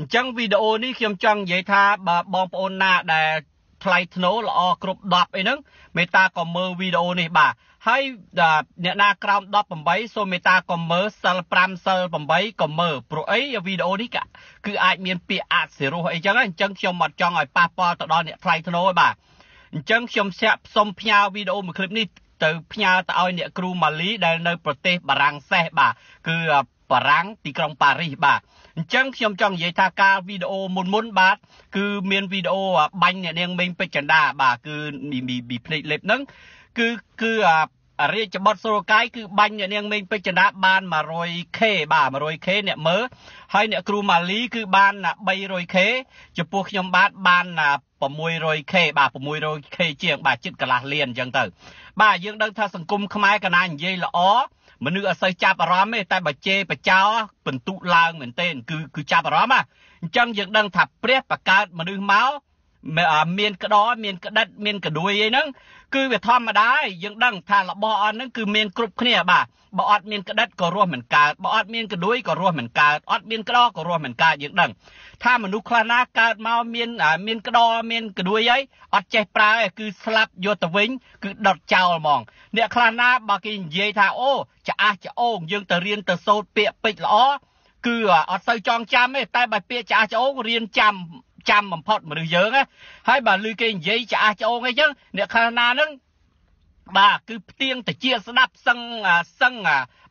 អញ្ចឹងវីដេអូនេះខ្ញុំចង់និយាយថាបើបងប្អូនណាដែលថ្លៃធ្នូល្អគ្រប់10អីហ្នឹងមេតាក៏មើលវីដេអូនេះបាទហើយអ្នកណាក្រោម18សូមមេតាក៏មើលសិល5សិល8ក៏មើលព្រោះអីវីដេអូនេះគឺអាចមានពាក្យអសិរោះអីចឹងអញ្ចឹងខ្ញុំមិនចង់ឲ្យប៉ះពាល់ទៅដល់អ្នកថ្លៃធ្នូទេបាទអញ្ចឹងខ្ញុំសាក់ផ្សុំផ្ញើវីដេអូមួយឃ្លីបនេះទៅផ្ញើទៅឲ្យអ្នកគ្រូម៉ាលីដែលនៅប្រទេសបារាំងសេះបាទគឺ បារាំងទីក្រុងប៉ារីសបាទអញ្ចឹងខ្ញុំចង់និយាយថាការវីដេអូមុនមុនបាទគឺមានវីដេអូបាញ់អ្នកនាងមេងពេជ្រចន្ទាបាទគឺមីភ្នែកលេបហ្នឹងគឺគឺរាជបុត្រសុរកាយគឺបាញ់អ្នកនាងមេងពេជ្រចន្ទាបាន 100k បាទ 100k អ្នកមើលហើយអ្នកគ្រូម៉ាលីគឺបាន 300k ចំពោះខ្ញុំបាទបាន 600k បាទ 600k ជាងបាទចិត្តកន្លះលានអញ្ចឹងទៅ បាទយើងដឹងថាសង្គមខ្មែរកណានិយាយល្អ មនុស្សអត់សូវចាប់អារម្មណ៍ទេតែបើជេរបចោបន្ទុឡើងមែនទែនគឺគឺចាប់អារម្មណ៍អញ្ចឹងយើងដឹងថាព្រះបកើតមនុស្សមក មានក្តរមានក្តិតមានកដួយអីហ្នឹងគឺវាធម្មតាយើងដឹងថារបស់អត់ហ្នឹងគឺមានគ្រប់គ្នាបាទបើអត់មានក្តិតក៏រស់មិនកើតបើអត់មានកដួយក៏រស់មិនកើតអត់មានក្តរក៏រស់មិនកើតយើងដឹងថាមនុស្សខ្លះណាកើតមកមានមានក្តរមានកដួយអីអត់ចេះប្រើឯគឺស្លាប់យកទៅវិញគឺដុតចោលហ្មងអ្នកខ្លះណាបើគេនិយាយថាអូចាស់ច្អូងយើងទៅរៀនទៅសូត្រពាក្យពេចន៍ល្អគឺអត់សូវចងចាំទេតែបើពាក្យចាស់ច្អូងរៀនចាំ ចាំបំផុតមនុស្សយើងណាហើយបើឮគេនិយាយចាស់ច្អូងអីចឹងអ្នកខ្លះណាហ្នឹងបាទគឺផ្ទៀងតិចស្ដាប់សឹងសឹង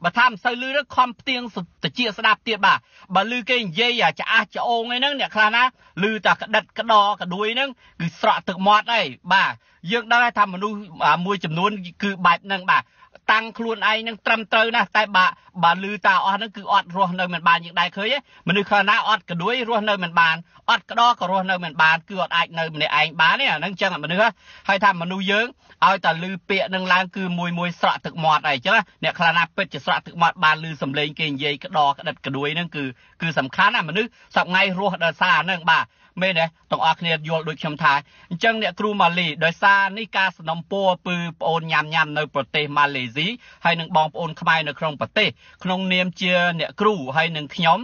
បើថាមិនសូវលឺទៅខំផ្ទៀងតិចស្ដាប់ទៀតបាទបើលឺគេនិយាយឆ្អះច្អូងអីហ្នឹងអ្នកខ្លះណាលឺតែក្តិតក្តរក្ដួយហ្នឹងគឺស្រក់ទឹកមាត់ហើយបាទយើងដឹងថាមនុស្សមួយចំនួនគឺបែបហ្នឹងបាទ តាំងខ្លួនឯងនឹងត្រឹមត្រូវណាស់តែបើបើលឺតាអស់ហ្នឹងគឺអត់រស់នៅមិនបានយើងដែរឃើញមនុស្សខ្លះណាអត់កដួយរស់នៅមិនបានអត់ក្តោក៏រស់នៅមិនបានគឺអត់អាចនៅម្នាក់ឯងបានទេអាហ្នឹងចឹងមនុស្សហើយថាមនុស្សយើងឲ្យតែលឺពាក្យនឹងឡើងគឺមួយមួយស្រក់ទឹកមាត់អីចឹងអ្នកខ្លះណាពិតជាស្រក់ទឹកមាត់បានលឺសំឡេងគេនិយាយក្តោក្តិតក្ដួយហ្នឹងគឺគឺសំខាន់ណាមនុស្សសប្ងៃរស់ដោយសារហ្នឹងបាទ មែនទេទាំងអស់គ្នាយល់ដូចខ្ញុំថាអញ្ចឹងអ្នកគ្រូម៉ាលីដោយសារនេះការสนំពោពឺប្អូនញ៉ាំញ៉ាំនៅប្រទេសម៉ាឡេស៊ីហើយនឹងបងប្អូនខ្មែរនៅក្នុងប្រទេសក្នុងនាមជាអ្នកគ្រូហើយនឹងខ្ញុំ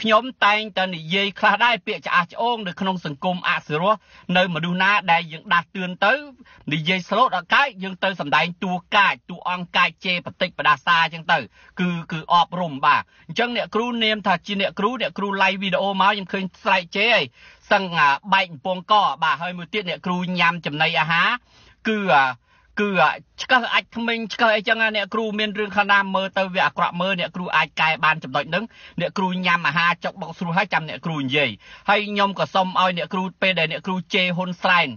ខ្ញុំតែងតែនិយាយខ្លះដែរពាក្យឆ្អះឆ្អូងនៅក្នុងសង្គមអសិរោះនៅមនុស្សណាដែលយើងដាស់តឿនទៅនិយាយស្លូតអត់កាយយើងទៅសម្ដែងតួកាចតួអង្គកាចជេរបតិចបដាសាអញ្ចឹងទៅគឺគឺអប់រំបាទអញ្ចឹងអ្នកគ្រូនាមថាជាអ្នកគ្រូអ្នកគ្រូ live វីដេអូមកខ្ញុំឃើញស្រែកជេហើយសឹងបែកកំពងកបាទហើយមួយទៀតអ្នកគ្រូញ៉ាំចំណីអាហារគឺ គឺឆ្កឹះអាចក្មេងឆ្កឹះអីចឹងអ្នកគ្រូមានរឿងខ្លះណាមើលទៅវាអាក្រក់មើលអ្នកគ្រូអាចកែបានចំណុចហ្នឹងអ្នកគ្រូញ៉ាំអាហារចុកបុកស្រួលហើយចាំអ្នកគ្រូនិយាយហើយខ្ញុំក៏សុំឲ្យអ្នកគ្រូពេលដែលអ្នកគ្រូជេហ៊ុនស្រែន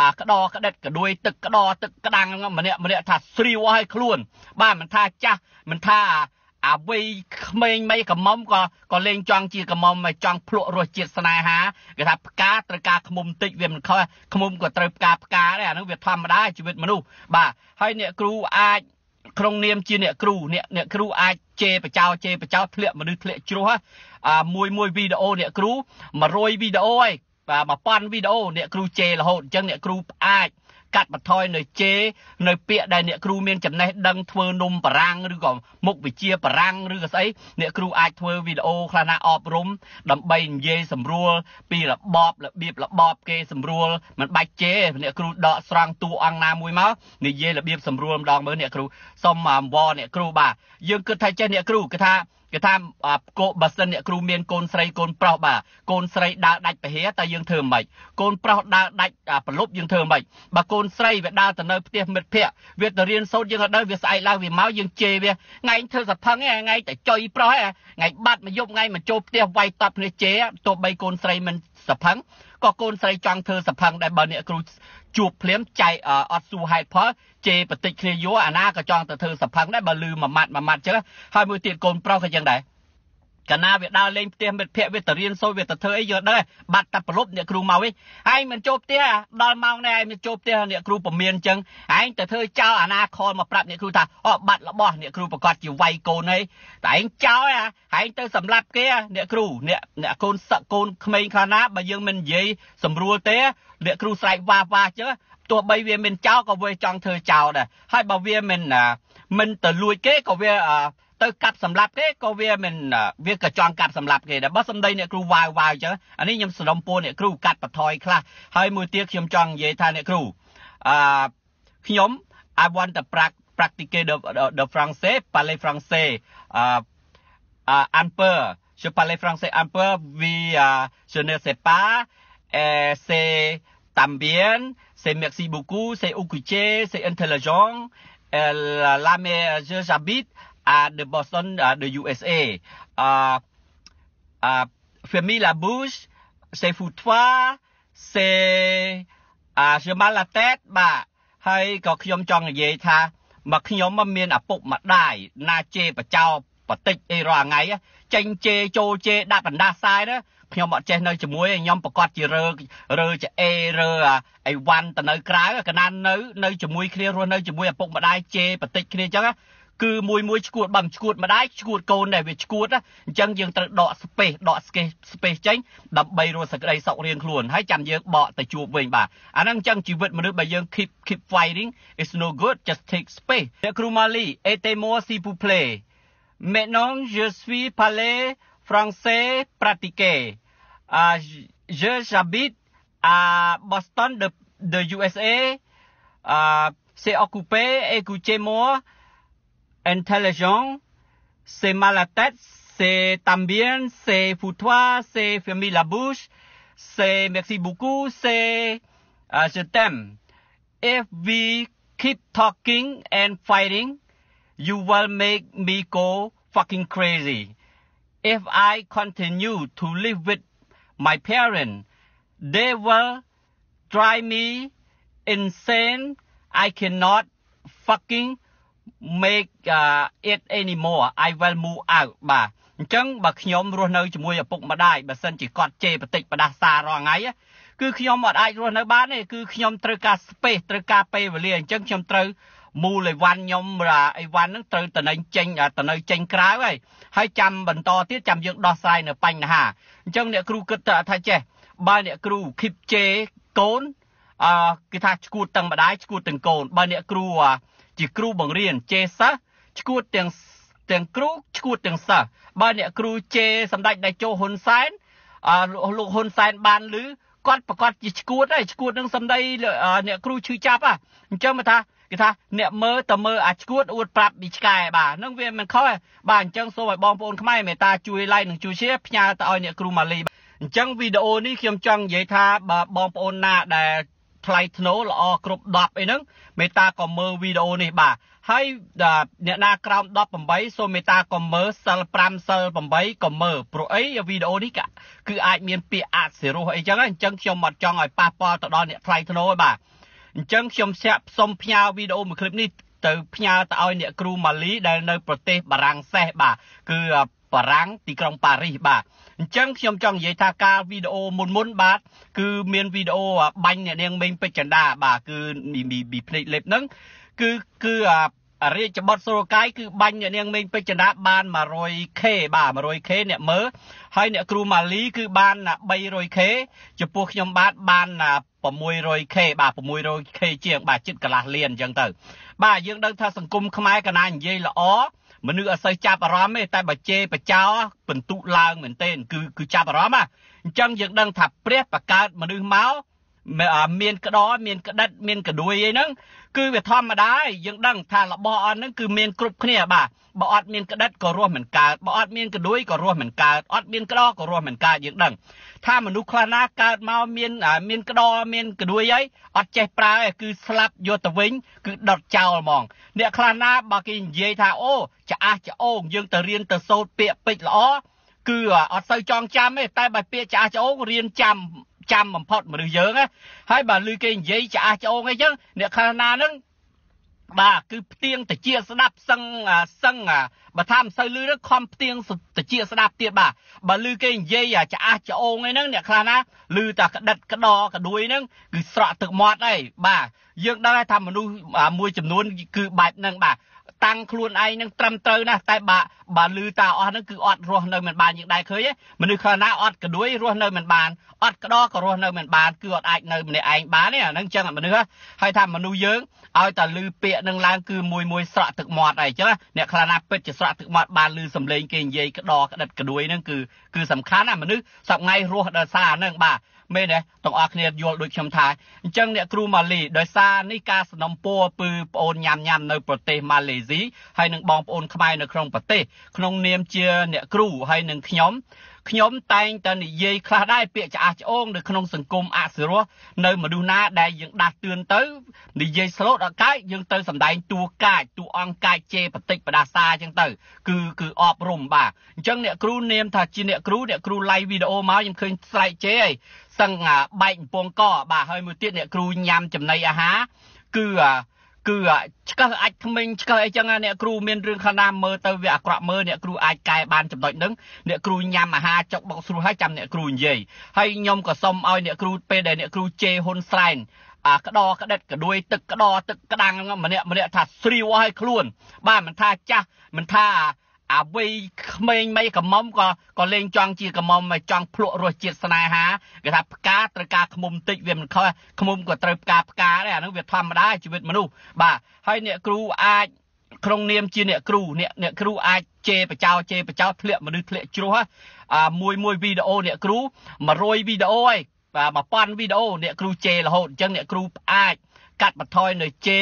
អាក្តរក្តិតក្ដួយទឹកក្តរទឹកក្តាំងម្នាក់ម្នាក់ថាស្រីវឲ្យខ្លួន បាទមិនថាចាស់មិនថា អាវ័យក្មេងមិនកំមុំក៏ក៏លេងចង់ជាកំមុំមកចង់ភ្លក់រសជាតិស្នេហាគេថាផ្កាត្រូវការខ្មុំតិចវាមិនខុសខ្មុំក៏ត្រូវផ្កាផ្កាដែរអានោះវាធម្មតាជីវិតមនុស្សបាទហើយអ្នកគ្រូអាចក្នុងនាមជាអ្នកគ្រូអ្នកអ្នកគ្រូអាចជេរបចោជេរបចោធ្លាក់មនុស្សធ្លាក់ជ្រោះអាមួយមួយវីដេអូអ្នកគ្រូ100វីដេអូហើយបាទ1000វីដេអូអ្នកគ្រូជេររហូតអញ្ចឹងអ្នកគ្រូអាច កាត់បន្ថយនៅជេនៅពាក្យដែលអ្នកគ្រូមានចំណេះដឹងធ្វើនំបារាំងឬក៏មុខវិជ្ជាបារាំងឬក៏ស្អីអ្នកគ្រូអាចធ្វើវីដេអូខ្លះណាអប់រំដើម្បីនិយាយសម្រួលពីរបបរបៀបរបបគេសម្រួលមិនបាច់ជេអ្នកគ្រូដកស្រង់តួអង្គណាមួយមកនិយាយរបៀបសម្រួលម្ដងមើលអ្នកគ្រូសុំអង្វរអ្នកគ្រូបាទយើងគិតថាចេះអ្នកគ្រូគឺថា គេថាគោបើសិនអ្នកគ្រូមានកូនស្រីកូនប្រុសបាទកូនស្រីដើរដាច់ពហិយតើយើងធ្វើម៉េចកូនប្រុសដើរដាច់ប្រលប់យើងធ្វើម៉េចបើកូនស្រីវាដើរទៅនៅផ្ទះមិត្តភ័ក្តិវាទៅរៀនសូត្រយើងអត់ដឹងវាស្អែកឡើងវាមកយើងជេរវាថ្ងៃធ្វើសភឹងថ្ងៃតែចុយប្រុសថ្ងៃបាត់មកយប់ថ្ងៃមកចូលផ្ទះវាយតប់គ្នាជេរទោះបីកូនស្រីមិនសភឹងក៏កូនស្រីចង់ធ្វើសភឹងដែរបើអ្នកគ្រូ ជួបភ្លាមចែកអត់សួរហេតុផលជេរបតិចគ្នាយូរអាណាក៏ចង់ទៅធ្វើសភឹងដែរបើលឺមួយម៉ាត់មួយម៉ាត់ចឹងហើយមួយទៀតកូនប្រុសក៏ចឹងដែរកាលណាវាដើរលេងផ្ទះមិត្តភ័ក្តិវាទៅរៀនសូត្រវាទៅធ្វើអីយកដែរបាត់តែប្រលប់អ្នកគ្រូមកវិញឯងមិនចូលផ្ទះដល់ម៉ោងនេះឯងមិនចូលផ្ទះអ្នកគ្រូពមៀនអញ្ចឹងឯងទៅធ្វើចោលអាណាខលមកប្រាប់អ្នកគ្រូថាអូបាត់របស់អ្នកគ្រូប្រកាសជាវាយកូនឯងតែឯងចោលឯងទៅសម្លាប់គេអ្នកគ្រូអ្នកអ្នកកូនសឹកកូនក្មេងខ្លះណាបើយើងមិននិយាយស្រួលទេ អ្នកគ្រូស្រែកវ៉ាវ៉ាអញ្ចឹងទោះបីវាមិនចោលក៏វាចង់ធ្វើចោលដែរហើយបើវាមិនមិនទៅលួចគេក៏វាទៅកាប់សម្លាប់គេក៏វាមិនវាក៏ចង់កាប់សម្លាប់គេដែរបើសម្ដីអ្នកគ្រូវ៉ាវវ៉ាវអញ្ចឹងអានេះខ្ញុំសរុបពោអ្នកគ្រូកាត់បន្ថយខ្លះហើយមួយទៀតខ្ញុំចង់និយាយថាអ្នកគ្រូអឺខ្ញុំ I want to practice the the français parler français អឺ un peu je parle français un peu vì je ne sais pas et c'est también c'est merci beaucoup c'est occupé c'est intelligent euh, là mais j'habite à de Boston à de USA à à Fermi la bouche c'est foutoir c'est à je mal la tête បាទហើយក៏ខ្ញុំចង់និយាយថាមកខ្ញុំមានឪពុកម្ដាយណាជេរបចោបតិចអីរាល់ថ្ងៃចេញជេចូលជេដាក់បណ្ដាសាយណា ខ្ញុំអត់ចេះនៅជាមួយខ្ញុំប្រកាសជារើរើចអេរើអីវ៉ាន់ទៅនៅក្រៅកណាននៅនៅជាមួយគ្នារស់នៅជាមួយឪពុកម្ដាយជេបតិចគ្នាអញ្ចឹងគឺមួយមួយឈួតបើមិនឈួតម្ដាយឈួតកូនដែរវាឈួតអញ្ចឹងយើងត្រូវដកស្ពេសដកស្កេសស្ពេសចេញដើម្បីរស់សក្តីសុខរៀងខ្លួនហើយចាំយើងបកទៅជួបវិញបាទអាហ្នឹងអញ្ចឹងជីវិតមនុស្សបើយើង keep keep fighting is no good just take space អ្នកគ្រូម៉ាលី aidez-moi s'il vous plaît maintenant je suis parler français pratiqué Uh, j'habite à Boston de, de USA. Uh, c'est occupé, écoutez-moi, intelligent, c'est mal à tête, c'est tambien, c'est foutoir, c'est fermer la bouche, c'est merci beaucoup, c'est uh, je t'aime. If we keep talking and fighting, you will make me go fucking crazy. If I continue to live with my parents. They will drive me insane. I cannot fucking make uh, it anymore. I will move out បាទអញ្ចឹងបើខ្ញុំរស់នៅជាមួយឪពុកម្ដាយបើសិនជាគាត់ជេរបតិចបដាសាររាល់ថ្ងៃគឺខ្ញុំអត់អាចរស់នៅបានទេគឺខ្ញុំត្រូវការ space ត្រូវការពេលវេលាអញ្ចឹងខ្ញុំត្រូវ មូលអីវ៉ាន់ខ្ញុំអីវ៉ាន់ហ្នឹងត្រូវតនៅចេញតនៅចេញក្រៅហើយហើយចាំបន្តទៀតចាំយើងដោះស្រាយនៅបញ្ហាអញ្ចឹងអ្នកគ្រូគិតថាចេះបើអ្នកគ្រូគិបជេកូនអឺគេថាឈួតទាំងម្ដាយឈួតទាំងកូនបើអ្នកគ្រូជាគ្រូបង្រៀនជេសិស្សឈួតទាំងទាំងគ្រូឈួតទាំងសិស្សបើអ្នកគ្រូជេសម្ដេចដៃជោហ៊ុនសែនអឺលោកហ៊ុនសែនបានឮគាត់ប្រកាសជាឈួតហើយឈួតនឹងសម្ដីអ្នកគ្រូឈឺចាប់ហ่ะអញ្ចឹងមកថា គេថាអ្នកមើលតើមើលអាឈួតអួតប្រាប់ពីឆ្កែបាទនឹងវាមិនខុសទេបាទអញ្ចឹងសូមឲ្យបងប្អូនខ្មែរមេត្តាជួយ like និងជួយ share ផ្ញើទៅឲ្យអ្នកគ្រូម៉ាលីអញ្ចឹងវីដេអូនេះខ្ញុំចង់និយាយថាបើបងប្អូនណាដែលថ្លៃធ្នូល្អគ្រប់10អីហ្នឹងមេត្តាក៏មើលវីដេអូនេះបាទហើយអ្នកណាក្រោម18សូមមេត្តាក៏មើលសិល5សិល8ក៏មើលព្រោះអីវីដេអូនេះគឺអាចមានពាក្យអសិរោះអីចឹងអញ្ចឹងខ្ញុំអត់ចង់ឲ្យប៉ះពាល់ទៅដល់អ្នកថ្លៃធ្នូទេបាទ អញ្ចឹងខ្ញុំសាក់ផ្សុំផ្ញើវីដេអូមួយឃ្លីបនេះទៅផ្ញើទៅឲ្យអ្នកគ្រូម៉ាលីដែលនៅប្រទេសបារាំងសេះបាទគឺបារាំងទីក្រុងប៉ារីសបាទអញ្ចឹងខ្ញុំចង់និយាយថាការវីដេអូមុនមុនបាទគឺមានវីដេអូបាញ់អ្នកនាងមេងពេជ្រចន្ទាបាទគឺមីមីភ្នែកលេបហ្នឹងគឺគឺ រាជបុត្រសុរកាយគឺបាញ់អ្នកនាងមេងពេជ្រចន្ទាបាន 100k បាទ 100k អ្នកមើលហើយអ្នកគ្រូម៉ាលីគឺបាន 300k ចំពោះខ្ញុំបាទបាន 600k បាទ 600k ជាងបាទចិត្តកន្លះលានអញ្ចឹងទៅ បាទយើងដឹងថាសង្គមខ្មែរកណានិយាយល្អមនុស្សអត់សូវចាប់អារម្មណ៍ទេតែបើជេរបចោបន្ទុឡើងមែនទែនគឺគឺចាប់អារម្មណ៍អញ្ចឹងយើងដឹងថាព្រះបកើតមនុស្សមក មានក្តរមានក្តិតមានកដួយអីហ្នឹងគឺវាធម្មតាយើងដឹងថារបស់អត់ហ្នឹងគឺមានគ្រប់គ្នាបាទបើអត់មានក្តិតក៏រស់មិនកើតបើអត់មានកដួយក៏រស់មិនកើតអត់មានក្តរក៏រស់មិនកើតយើងដឹងថាមនុស្សខ្លះណាកើតមកមានមានក្តរមានកដួយអីអត់ចេះប្រើឯគឺស្លាប់យកទៅវិញគឺដុតចោលហ្មងអ្នកខ្លះណាបើគេនិយាយថាអូចាអះចាអូងយើងទៅរៀនទៅសូត្រពាក្យពេចល្អគឺអត់សូវចងចាំទេតែបើពាក្យចាអះចាអូងរៀនចាំ ចាំបំផុតមនុស្សយើងណាហើយបើឮគេនិយាយចាស់ច្អូងអីចឹងអ្នកខ្លះណាហ្នឹងបាទគឺផ្ទៀងតិចស្ដាប់សឹងសឹងបើថាមិនសូវលឺទៅខំផ្ទៀងតិចស្ដាប់ទៀតបាទបើលឺគេនិយាយចាស់ច្អូងអីហ្នឹងអ្នកខ្លះណាលឺតែក្តិតក្តកដួយហ្នឹងគឺស្រក់ទឹកមាត់ហើយបាទយើងដឹងថាមនុស្សមួយចំនួនគឺបែបហ្នឹងបាទ តាំងខ្លួនឯងនឹងត្រឹមត្រូវណាស់តែបើបើលឺតាអស់ហ្នឹងគឺអត់រស់នៅមិនបានយ៉ាងដែរឃើញមនុស្សខ្លះណាអត់កដួយរស់នៅមិនបានអត់ក្តោក៏រស់នៅមិនបានគឺអត់អាចនៅម្នាក់ឯងបានទេអាហ្នឹងចឹងមនុស្សហើយថាមនុស្សយើងឲ្យតែលឺពាក្យនឹងឡើងគឺមួយមួយស្រក់ទឹកមាត់អីចឹងអ្នកខ្លះណាពិតជាស្រក់ទឹកមាត់បានលឺសំឡេងគេនិយាយក្តោក្តិតក្ដួយហ្នឹងគឺគឺសំខាន់ណាមនុស្សសប្ងៃរស់ដោយសារហ្នឹងបាទ មែនទេទាំងអស់គ្នាយល់ដូចខ្ញុំថាអញ្ចឹងអ្នកគ្រូម៉ាលីដោយសារនេះការสนំពោពឺប្អូនញ៉ាំញ៉ាំនៅប្រទេសម៉ាឡេស៊ីហើយនឹងបងប្អូនខ្មែរនៅក្នុងប្រទេសក្នុងនាមជាអ្នកគ្រូហើយនឹងខ្ញុំ ខ្ញុំតែងតែនិយាយខ្លះដែរពាក្យឆ្អះឆ្អូងនៅក្នុងសង្គមអសិរោះនៅមនុស្សណាដែលយើងដាស់តឿនទៅនិយាយស្លូតអត់កាយយើងទៅសម្ដែងតួកាចតួអង្គកាចជេរបតិចបដាសាអញ្ចឹងទៅគឺគឺអប់រំបាទអញ្ចឹងអ្នកគ្រូនាមថាជាអ្នកគ្រូអ្នកគ្រូ live វីដេអូមកខ្ញុំឃើញស្រែកជេហើយសឹងបែកកំពងកបាទហើយមួយទៀតអ្នកគ្រូញ៉ាំចំណីអាហារគឺ គឺឆ្កឹះអាចក្មេងឆ្កឹះអីចឹងអ្នកគ្រូមានរឿងខណាមើលទៅវាអាក្រក់មើលអ្នកគ្រូអាចកែបានចំណុចហ្នឹងអ្នកគ្រូញ៉ាំអាហារចុកបុកស្រួលហើយចាំអ្នកគ្រូនិយាយហើយខ្ញុំក៏សុំឲ្យអ្នកគ្រូពេលដែលអ្នកគ្រូជេហ៊ុនសែនអាក្តោក្តិតក្ដួយទឹកក្តោទឹកក្តាំងម្នាក់ម្នាក់ថាស្រីវឲ្យខ្លួន បាទមិនថាចាស់មិនថា អាវ័យក្មេងមិនកំមុំក៏ក៏លេងចង់ជាកំមុំចង់ភ្លក់រសជាតិស្នេហាគេថាផ្កាត្រូវការខ្មុំតិចវាមិនខុសខ្មុំក៏ត្រូវផ្កាផ្កាដែរអានោះវាធម្មតាជីវិតមនុស្សបាទហើយអ្នកគ្រូអាចក្នុងនាមជាអ្នកគ្រូអ្នកអ្នកគ្រូអាចជេរបចោជេរបចោធ្លាក់មនុស្សធ្លាក់ជ្រោះអាមួយមួយវីដេអូអ្នកគ្រូ100វីដេអូហើយបាទ1000វីដេអូអ្នកគ្រូជេររហូតអញ្ចឹងអ្នកគ្រូអាច កាត់បន្ថយនៅជេ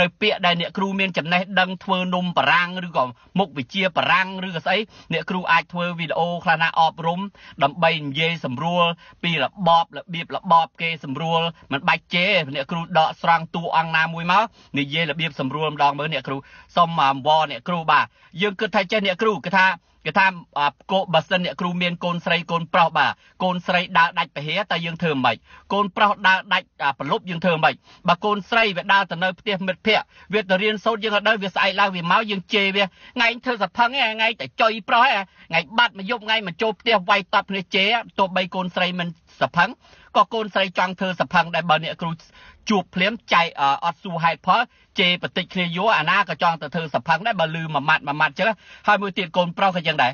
នៅពាក្យដែលអ្នកគ្រូមានចំណេះដឹងធ្វើនំបារាំងឬក៏មុខវិជ្ជាបារាំងឬក៏ស្អីអ្នកគ្រូអាចធ្វើវីដេអូខ្លះណាអប់រំដើម្បីនិយាយសម្រួលពីរបបរបៀបរបបគេសម្រួលមិនបាច់ជេអ្នកគ្រូដកស្រង់តួអង្គណាមួយមកនិយាយរបៀបសម្រួលម្ដងមើលអ្នកគ្រូសុំអង្វរអ្នកគ្រូបាទយើងគិតថាចេះអ្នកគ្រូគឺថា គេថាកូបើសិនអ្នកគ្រូមានកូនស្រីកូនប្រុសបាទកូនស្រីដើរដាច់ពហិរតើយើងធ្វើម៉េចកូនប្រុសដើរដាច់ប្រលប់យើងធ្វើម៉េចបើកូនស្រីវាដើរទៅនៅផ្ទះមិត្តភ័ក្តិវាទៅរៀនសូត្រយើងអត់ដឹងវាស្អែកឡើងវាមកយើងជេរវាថ្ងៃធ្វើសភឹងថ្ងៃតែចុយប្រុសថ្ងៃបាត់មកយប់ថ្ងៃមកចូលផ្ទះវាយតប់គ្នាជេរទោះបីកូនស្រីមិនសភឹងក៏កូនស្រីចង់ធ្វើសភឹងដែរបើអ្នកគ្រូ ជួបភ្លាមចៃអត់សួរហេតុផលជេរបតិចគ្នាយោអាណាក៏ចង់ទៅធ្វើសភឹងដែរបើលឺមួយម៉ាត់មួយម៉ាត់ចឹងហើយមួយទៀតកូនប្រុសក៏ចឹងដែរ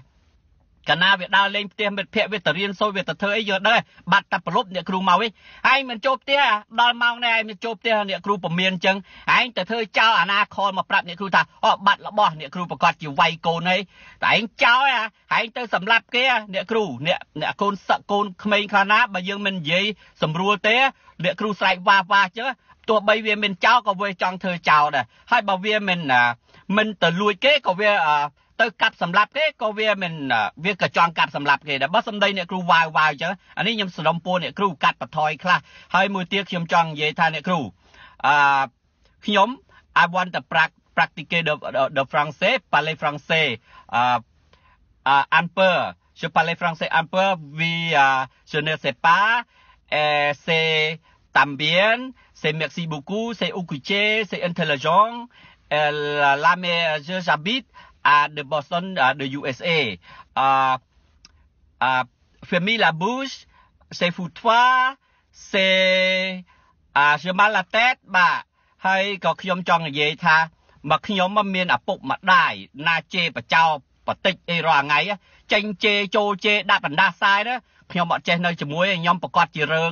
កាលណាវាដើរលេងផ្ទះមិត្តភ័ក្តិវាទៅរៀនសូត្រវាទៅធ្វើអីយកដែរបាត់តែប្រលប់អ្នកគ្រូមកវិញហើយមិនចូលផ្ទះដល់ម៉ោងនេះឯងមិនចូលផ្ទះអ្នកគ្រូពមៀនអញ្ចឹងឯងទៅធ្វើចោលអាណាខលមកប្រាប់អ្នកគ្រូថាអូបាត់របស់អ្នកគ្រូប្រកាសជាវាយកូនហើយតែឯងចោលឯងទៅសម្លាប់គេអ្នកគ្រូអ្នកអ្នកកូនសឹកកូនក្មេងខ្លះណាបើយើងមិននិយាយសម្រួលទេអ្នកគ្រូស្រែកវ៉ាវ៉ាអញ្ចឹងទោះបីវាមិនចោលក៏វាចង់ធ្វើចោលដែរហើយបើវាមិនមិនទៅលួចគេក៏វា ទៅកាប់សម្លាប់គេក៏វាមិនវាក៏ចង់កាប់សម្លាប់គេដែរបើសម្ដីអ្នកគ្រូវាវវាវអញ្ចឹងអានេះខ្ញុំសរុបពូអ្នកគ្រូកាត់បន្ថយខ្លះហើយមួយទៀតខ្ញុំចង់និយាយថាអ្នកគ្រូអឺខ្ញុំ I want to practice the the français parler français អឺ un peu je parle français un peu vì uh, je ne sais pas et c'est también c'est merci beaucoup c'est occupé c'est intelligent et là mais je j'habite à de Boston, à de USA. À, à Fermi la bouche, c'est foutoir, c'est à je mal la tête បាទហើយក៏ខ្ញុំចង់និយាយថាមកខ្ញុំមកមានឪពុកម្ដាយណាជេរបចោបតិចអីរាល់ថ្ងៃចេញជេចូលជេដាក់បណ្ដាសាយណាខ្ញុំអត់ចេះនៅជាមួយខ្ញុំប្រកាសជារើ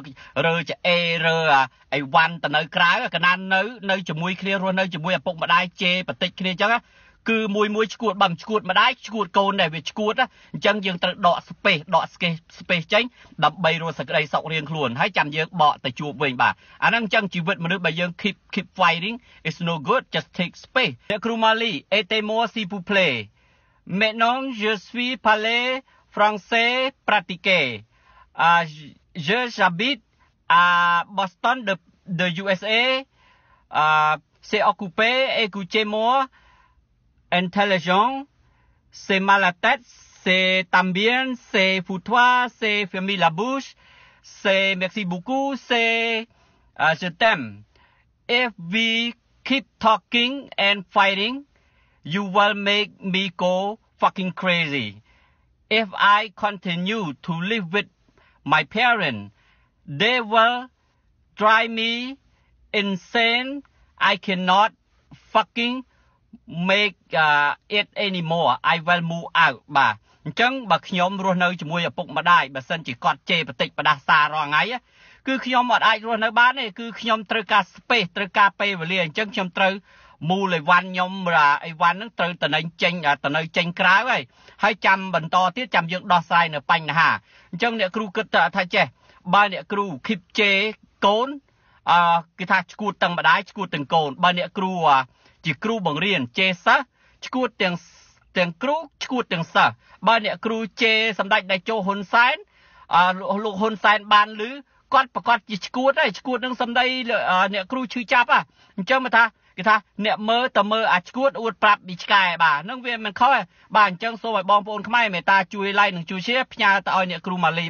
រើចអេរើអីវ៉ាន់ទៅនៅក្រៅកណាននៅនៅជាមួយគ្នារស់នៅជាមួយឪពុកម្ដាយជេបតិចគ្នាអញ្ចឹង គឺមួយមួយឈួតបើមិនឈួតម្ដាយឈួតកូនដែរវាឈួតអញ្ចឹងយើងត្រូវដកស្ពេសដកស្កេសស្ពេសចេញដើម្បីរស់សក្តីសុខរៀងខ្លួនហើយចាំយើងបកទៅជួបវិញបាទអាហ្នឹងអញ្ចឹងជីវិតមនុស្សបើយើង keep keep fighting is no good just take space អ្នកគ្រូម៉ាលី etemo si vous plaît maintenant je suis parlé français pratiqué uh, je j'habite à Boston de de USA uh, c'est occupé écoutez-moi intelligent, c'est mal à tête, c'est también, c'est foutoir, c'est fermer la bouche, c'est merci beaucoup, c'est uh, je t'aime. If we keep talking and fighting, you will make me go fucking crazy. If I continue to live with my parents, they will drive me insane. I cannot fucking make uh, it anymore I will move out បាទអញ្ចឹងបើខ្ញុំរស់នៅជាមួយឪពុកម្ដាយបើសិនជាគាត់ជេរបតិចបដាសាររាល់ថ្ងៃគឺខ្ញុំអត់អាចរស់នៅបានទេគឺខ្ញុំត្រូវការ space ត្រូវការពេលវេលាអញ្ចឹងខ្ញុំត្រូវមូលអីវ៉ាន់ខ្ញុំអីវ៉ាន់ហ្នឹងត្រូវតនៅចេញតនៅចេញក្រៅហើយហើយចាំបន្តទៀតចាំយើងដោះស្រាយនៅបញ្ហាអញ្ចឹងអ្នកគ្រូគិតថាចេះបើអ្នកគ្រូគិតជេកូនអឺគេថាឈួតទាំងម្ដាយឈួតទាំងកូនបើអ្នកគ្រូ ជាគ្រូបង្រៀនជេសិស្សឈួតទាំងទាំងគ្រូឈួតទាំងសិស្សបើអ្នកគ្រូជេសម្ដេចតេជោហ៊ុនសែនអឺលោកហ៊ុនសែនបានឮគាត់ប្រកាសជាឈួតហើយឈួតនឹងសម្ដីអ្នកគ្រូឈឺចាប់ហ่ะអញ្ចឹងមកថាគេថាអ្នកមើលតើមើលអាឈួតអួតប្រាប់ពីឆ្កែបាទនឹងវាមិនខុសបាទអញ្ចឹងសូមឲ្យបងប្អូនខ្មែរមេត្តាជួយ like និងជួយ share ផ្ញើទៅឲ្យអ្នកគ្រូម៉ាលី